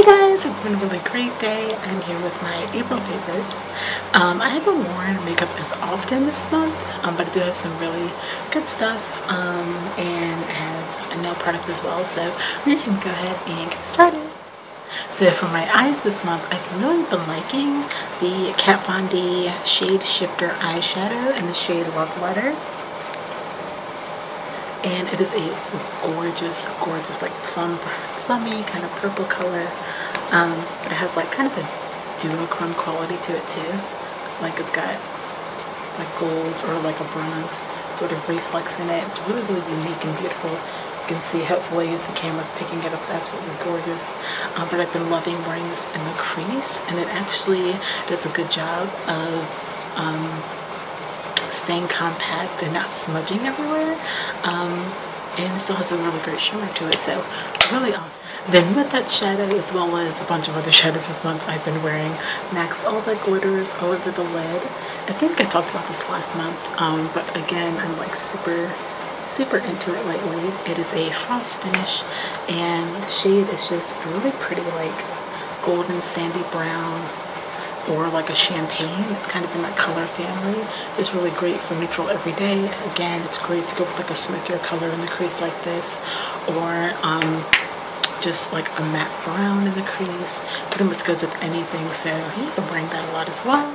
Hey guys, it's been a really great day. I'm here with my April favorites. Um, I haven't worn makeup as often this month, um, but I do have some really good stuff um, and I have a nail product as well, so we just can go ahead and get started. So for my eyes this month, I've really been liking the Kat Von D Shade Shifter Eyeshadow in the shade Love Letter and it is a gorgeous gorgeous like plum plummy kind of purple color. Um, but it has like kind of a duochrome quality to it too. Like it's got like gold or like a bronze sort of reflex in it. It's really really unique and beautiful. You can see hopefully the camera's picking it up. It's absolutely gorgeous. Um, but I've been loving wearing this in the crease and it actually does a good job of um, staying compact and not smudging everywhere. Um, and still has a really great shimmer to it, so really awesome. Then with that shadow, as well as a bunch of other shadows this month, I've been wearing MAC's All That Glitters all over the lid. I think I talked about this last month, um, but again, I'm like super, super into it lately. It is a frost finish, and the shade is just a really pretty like golden sandy brown or like a champagne. It's kind of in that color family. It's really great for neutral every day. Again, it's great to go with like a smokier color in the crease like this or um, just like a matte brown in the crease. Pretty much goes with anything, so you can bring that a lot as well.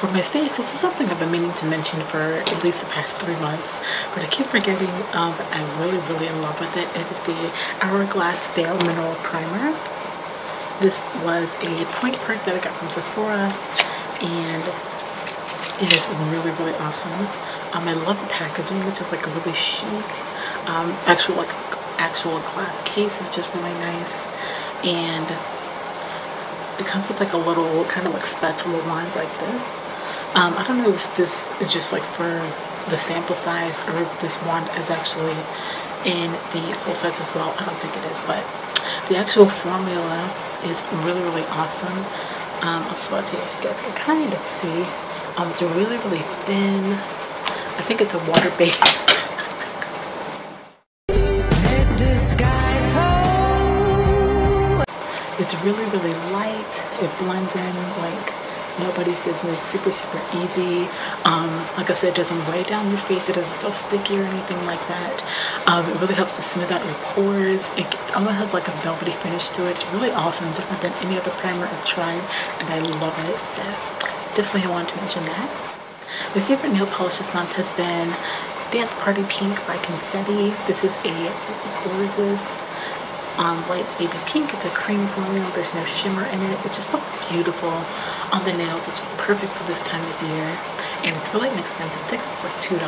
For my face, this is something I've been meaning to mention for at least the past three months, but I keep forgetting, um, I'm really, really in love with it. It is the Hourglass Veil Mineral Primer. This was a point perk that I got from Sephora and it is really, really awesome. Um, I love the packaging, which is like really chic. Um, like actual glass case, which is really nice. And it comes with like a little kind of like spatula wand like this. Um, I don't know if this is just like for the sample size or if this wand is actually in the full size as well. I don't think it is, but the actual formula is really, really awesome. Um, I'll swatch it so you guys can kind of see. Um, it's really, really thin. I think it's a water-based. it's really, really light. It blends in like nobody's business super super easy. Um, like I said it doesn't weigh down your face it doesn't feel sticky or anything like that. Um, it really helps to smooth out your pores. It almost has like a velvety finish to it. It's really awesome different than any other primer I've tried and I love it. So definitely I wanted to mention that. My favorite nail polish this month has been Dance Party Pink by Confetti. This is a gorgeous um, light baby pink. It's a cream formula. There's no shimmer in it. It just looks beautiful on the nails. It's perfect for this time of year. And it's really inexpensive. Think it's like $2.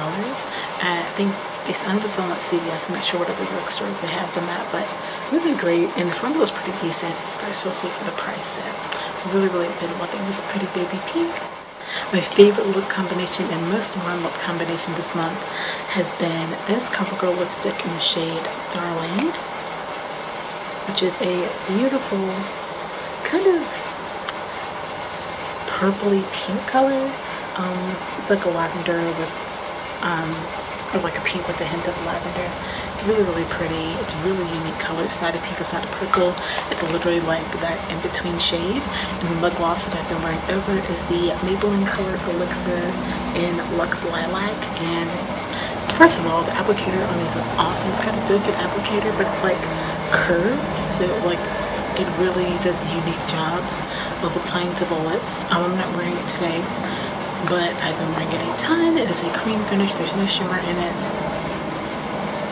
And I think it's under the selling at CVS. I'm not sure what other drugstore they have them at, but really great. And the formula is pretty decent, especially for the price. So really, really been loving this pretty baby pink. My favorite look combination and most worn look combination this month has been this CoverGirl lipstick in the shade Darling which is a beautiful kind of purpley pink color. Um, it's like a lavender with, um, or like a pink with a hint of lavender. It's really, really pretty. It's really unique color. It's not a pink, it's not a purple. It's literally like that in-between shade. And the lip gloss that I've been wearing over is the Maybelline Color Elixir in Luxe Lilac. And first of all, the applicator on this is awesome. It's got a doe applicator, but it's like curved so like it really does a unique job of applying to the lips. Um, I'm not wearing it today but I've been wearing it a ton. It is a cream finish. There's no shimmer in it.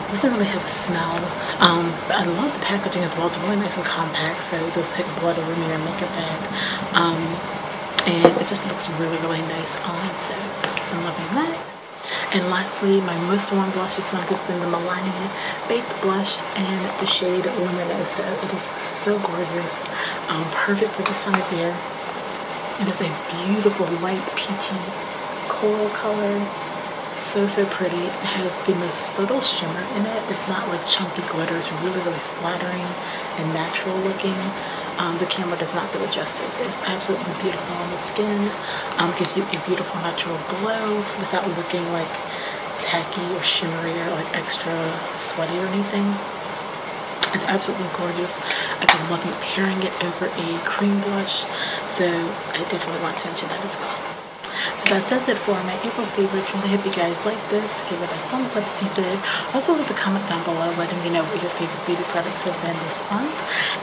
It doesn't really have a smell. Um, I love the packaging as well. It's really nice and compact so it does take of room in your makeup bag um, and it just looks really really nice on so I'm loving that and lastly, my most worn blush this month has been the Milani Baked Blush in the shade Luminoso. It is so gorgeous. Um, perfect for this time of year. It is a beautiful light peachy coral color. So, so pretty. It has the most subtle shimmer in it. It's not like chunky glitter. It's really, really flattering and natural looking. Um, the camera does not do it justice. It's absolutely beautiful on the skin. Um, gives you a beautiful natural glow without looking like tacky or shimmery or like extra sweaty or anything. It's absolutely gorgeous. I've been pairing it over a cream blush, so I definitely want to mention that as well. So that does it for my April favorites. Really hope you guys like this. Give it a thumbs up if you did. Also leave a comment down below letting me know what your favorite beauty products have been this month.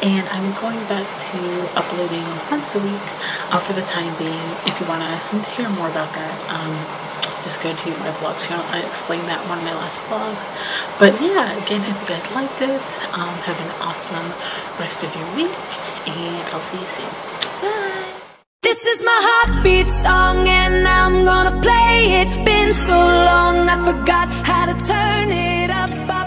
And I'm going back to uploading once a week uh, for the time being. If you want to hear more about that, um, just go to my vlog channel. I explained that in one of my last vlogs. But yeah, again, hope you guys liked it. Um, have an awesome rest of your week. And I'll see you soon. Bye! This is my heartbeat song Gonna play it. Been so long I forgot how to turn it up